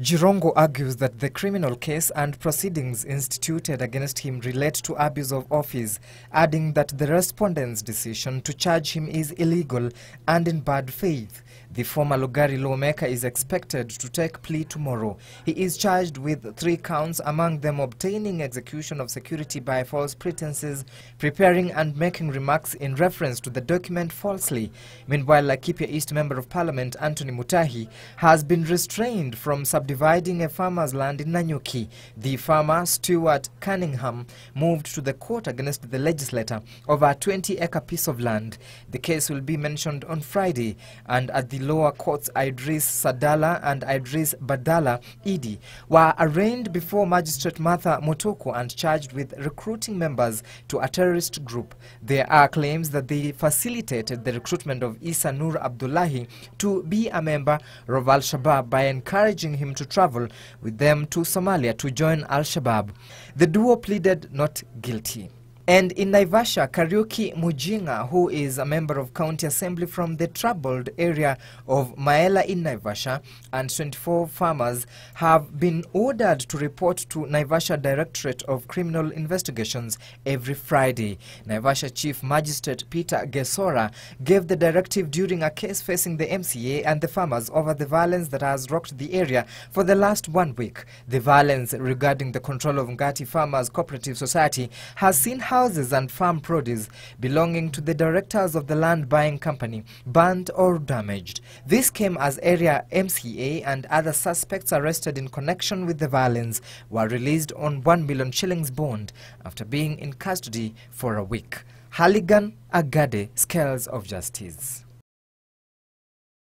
Jirongo argues that the criminal case and proceedings instituted against him relate to abuse of office, adding that the respondent's decision to charge him is illegal and in bad faith. The former Lugari lawmaker is expected to take plea tomorrow. He is charged with three counts, among them obtaining execution of security by false pretenses, preparing and making remarks in reference to the document falsely. Meanwhile, Laikipia East Member of Parliament Anthony Mutahi has been restrained from subdividing a farmer's land in Nanyuki. The farmer, Stuart Cunningham, moved to the court against the legislator over a 20-acre piece of land. The case will be mentioned on Friday, and at the lower courts Idris Sadala and Idris Badala Idi were arraigned before Magistrate Martha Mutuku and charged with recruiting members to a terrorist group. There are claims that they facilitated the recruitment of Isa Nur Abdullahi to be a member of Al-Shabaab by encouraging him to travel with them to Somalia to join Al-Shabaab. The duo pleaded not guilty. And in Naivasha, Kariuki Mujinga, who is a member of County Assembly from the troubled area of Maela in Naivasha, and 24 farmers have been ordered to report to Naivasha Directorate of Criminal Investigations every Friday. Naivasha Chief Magistrate Peter Gesora gave the directive during a case facing the MCA and the farmers over the violence that has rocked the area for the last one week. The violence regarding the control of Ngati Farmers Cooperative Society has seen houses and farm produce belonging to the directors of the land buying company burned or damaged. This came as area MCA and other suspects arrested in connection with the violence were released on 1 million shillings bond after being in custody for a week. Halligan Agade Scales of Justice.